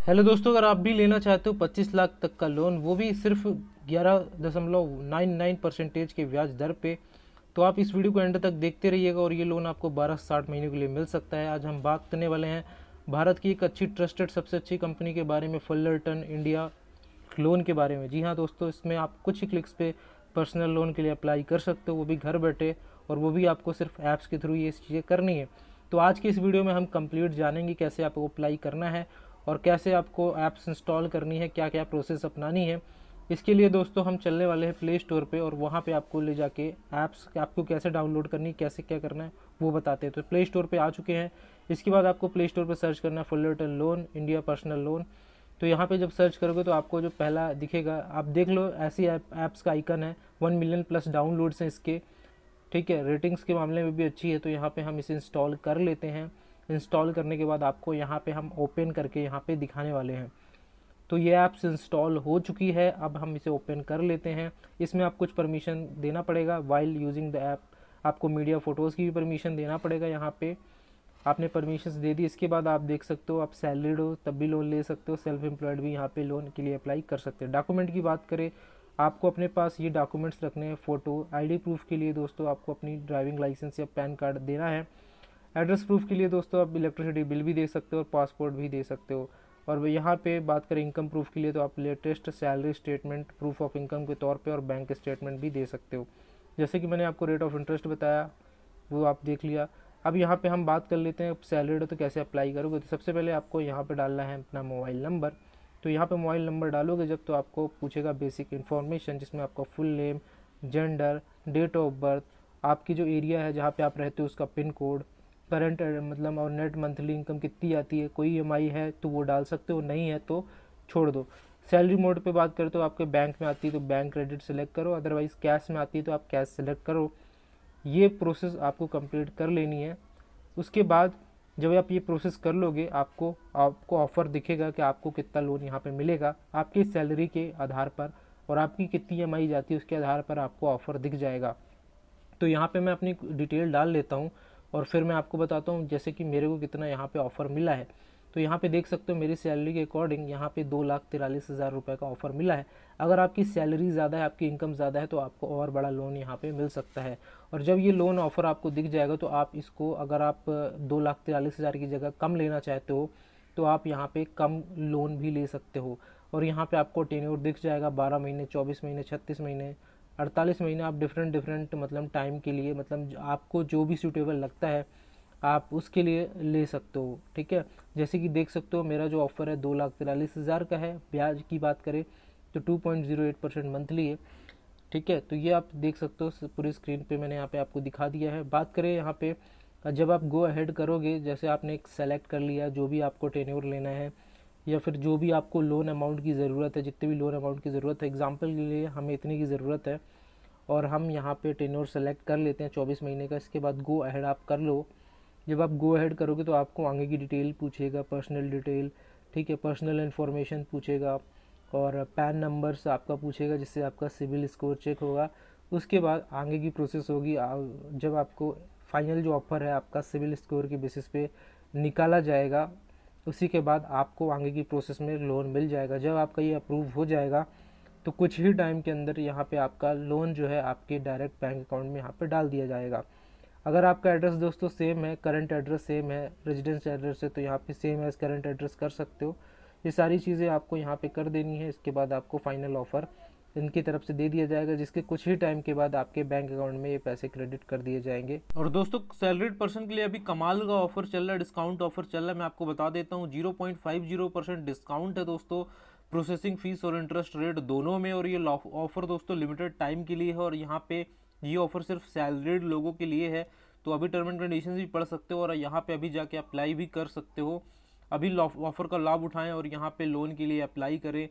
Hello दोस्तों, अगर आप भी लेना चाहते हो 25 लाख तक का लोन वो भी सिर्फ़ ग्यारह दशमलव नाइन नाइन परसेंटेज के ब्याज दर पे। तो आप इस वीडियो को एंड तक देखते रहिएगा और ये लोन आपको 12 से साठ महीने के लिए मिल सकता है। आज हम बात करने वाले हैं भारत की एक अच्छी ट्रस्टेड सबसे अच्छी कंपनी के बारे में फुलरटन इंडिया लोन के बारे में। जी हाँ दोस्तों, इसमें आप कुछ ही क्लिक्स पे पर्सनल लोन के लिए अप्लाई कर सकते हो। वो भी घर बैठे और वो भी आपको सिर्फ़ ऐप्स के थ्रू ये चीज़ें करनी है। तो आज की इस वीडियो में हम कंप्लीट जानेंगे कैसे आपको अप्लाई करना है और कैसे आपको ऐप्स इंस्टॉल करनी है क्या क्या प्रोसेस अपनानी है, इसके लिए दोस्तों हम चलने वाले हैं प्ले स्टोर पे और वहाँ पे आपको ले जाके ऐप्स आपको कैसे डाउनलोड करनी, कैसे क्या करना है, वो बताते हैं। तो प्ले स्टोर पे आ चुके हैं। इसके बाद आपको प्ले स्टोर पे सर्च करना है Fullerton loan India personal loan तो यहाँ पे जब सर्च करोगे तो आपको जो पहला दिखेगा, आप देख लो ऐसी ऐप ऐप्स का आइकन है वन मिलियन प्लस डाउनलोड्स हैं इसके। ठीक है रेटिंग्स के मामले में भी अच्छी है तो यहाँ पे हम इसे इंस्टॉल कर लेते हैं। इंस्टॉल करने के बाद आपको यहाँ पे हम ओपन करके यहाँ पे दिखाने वाले हैं। तो ये ऐप्स इंस्टॉल हो चुकी है, अब हम इसे ओपन कर लेते हैं। इसमें आप कुछ परमिशन देना पड़ेगा वाइल यूजिंग द ऐप आपको मीडिया फ़ोटोज़ की भी परमिशन देना पड़ेगा यहाँ पे। आपने परमिशन दे दी, इसके बाद आप देख सकते हो, आप सैलरीड हो, तब भी लोन ले सकते हो सेल्फ एम्प्लॉयड भी यहाँ पे लोन के लिए अप्लाई कर सकते हैं। डॉक्यूमेंट की बात करें, आपको अपने पास ये डॉक्यूमेंट्स रखने हैं फ़ोटो आईडी प्रूफ के लिए दोस्तों, आपको अपनी ड्राइविंग लाइसेंस या पैन कार्ड देना है। एड्रेस प्रूफ के लिए दोस्तों आप इलेक्ट्रिसिटी बिल भी दे सकते हो और पासपोर्ट भी दे सकते हो। और यहाँ पे बात करें इनकम प्रूफ के लिए तो आप latest salary statement proof of income के तौर पे और बैंक स्टेटमेंट भी दे सकते हो। जैसे कि मैंने आपको रेट ऑफ़ इंटरेस्ट बताया, वो आप देख लिया। अब यहाँ पे हम बात कर लेते हैं सैलरी तो कैसे अप्लाई करोगे? तो सबसे पहले आपको यहाँ पे डालना है अपना मोबाइल नंबर तो यहाँ पे मोबाइल नंबर डालोगे जब तो आपको पूछेगा बेसिक इन्फॉर्मेशन जिसमें आपका full name gender date of birth आपकी जो एरिया है जहाँ पे आप रहते हो उसका पिन कोड करंट मतलब और नेट मंथली इनकम कितनी आती है, कोई ई है तो वो डाल सकते हो, नहीं है तो छोड़ दो। सैलरी मोड पे बात करें तो आपके बैंक में आती है तो बैंक क्रेडिट सेलेक्ट करो, अदरवाइज़ कैश में आती है तो आप कैश सेलेक्ट करो। ये प्रोसेस आपको कंप्लीट कर लेनी है। उसके बाद जब आप ये प्रोसेस कर लोगे, आपको आपको ऑफ़र दिखेगा कि आपको कितना लोन यहाँ पे मिलेगा, आपकी सैलरी के आधार पर, और आपकी कितनी ईएमआई जाती है, उसके आधार पर आपको ऑफ़र दिख जाएगा। तो यहाँ पे मैं अपनी डिटेल डाल लेता हूँ। और फिर मैं आपको बताता हूँ, जैसे कि मेरे को कितना यहाँ पे ऑफ़र मिला है। तो यहाँ पे देख सकते हो मेरी सैलरी के अकॉर्डिंग यहाँ पे दो लाख तिरालीस हज़ार रुपये का ऑफ़र मिला है। अगर आपकी सैलरी ज़्यादा है, आपकी इनकम ज़्यादा है तो आपको और बड़ा लोन यहाँ पे मिल सकता है। और जब ये लोन ऑफ़र आपको दिख जाएगा तो आप इसको अगर आप दो लाख तिरालीस हज़ार की जगह कम लेना चाहते हो तो आप यहाँ पर कम लोन भी ले सकते हो। और यहाँ पर आपको टेन्योर दिख जाएगा बारह महीने, चौबीस महीने, छत्तीस महीने अड़तालीस महीने आप डिफरेंट डिफरेंट मतलब टाइम के लिए मतलब आपको जो भी सूटेबल लगता है, आप उसके लिए ले सकते हो, ठीक है? जैसे कि देख सकते हो, मेरा जो ऑफ़र है दो लाख तिरालीस हज़ार का है, ब्याज की बात करें तो two point zero eight percent monthly है, ठीक है? तो ये आप देख सकते हो पूरी स्क्रीन पे मैंने यहाँ पे आपको दिखा दिया है। बात करें यहाँ पे, जब आप गो अहेड करोगे, जैसे आपने एक सेलेक्ट कर लिया, जो भी आपको टेन्योर लेना है या फिर जो भी आपको लोन अमाउंट की ज़रूरत है, जितने भी लोन अमाउंट की ज़रूरत है एग्ज़ाम्पल के लिए हमें इतनी की ज़रूरत है और हम यहाँ पे टेन्योर सेलेक्ट कर लेते हैं चौबीस महीने का, इसके बाद गो अहेड आप कर लो। जब आप गो अहेड करोगे तो आपको आगे की डिटेल पूछेगा पर्सनल डिटेल ठीक है पर्सनल इन्फॉर्मेशन पूछेगा और पैन नंबर्स आपका पूछेगा, जिससे आपका सिविल स्कोर चेक होगा। उसके बाद आगे की प्रोसेस होगी जब आपको फाइनल जो ऑफ़र है आपका सिविल स्कोर के बेसिस पे निकाला जाएगा उसी के बाद आपको आगे की प्रोसेस में लोन मिल जाएगा। जब आपका ये अप्रूव हो जाएगा तो कुछ ही टाइम के अंदर यहाँ पे आपका लोन जो है आपके डायरेक्ट बैंक अकाउंट में यहाँ पे डाल दिया जाएगा। अगर आपका एड्रेस दोस्तों सेम है करंट एड्रेस सेम है रेजिडेंस एड्रेस है तो यहाँ पे सेम एज करंट एड्रेस कर सकते हो। ये सारी चीज़ें आपको यहाँ पे कर देनी है। इसके बाद आपको फाइनल ऑफ़र इनकी तरफ़ से दे दिया जाएगा, जिसके कुछ ही टाइम के बाद आपके बैंक अकाउंट में ये पैसे क्रेडिट कर दिए जाएँगे। और दोस्तों सैलरीड पर्सन के लिए अभी कमाल का ऑफ़र चल रहा है डिस्काउंट ऑफ़र चल रहा है, मैं आपको बता देता हूँ zero point five zero percent discount है दोस्तों। प्रोसेसिंग फ़ीस और इंटरेस्ट रेट दोनों में, और ये ऑफ़र दोस्तों लिमिटेड टाइम के लिए है, और यहाँ पे ये ऑफ़र सिर्फ़ सैलरीड लोगों के लिए है। तो अभी टर्म एंड कंडीशन भी पढ़ सकते हो, और यहाँ पे अभी जाके अप्लाई भी कर सकते हो। अभी ऑफ़र का लाभ उठाएँ, और यहाँ पे लोन के लिए अप्लाई करें।